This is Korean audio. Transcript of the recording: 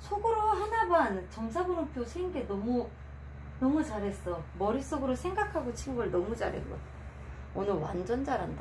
속으로 하나반 점사분음표 생게 너무 너무 잘했어. 머릿속으로 생각하고 친구를 너무 잘했어 오늘 완전 잘한다.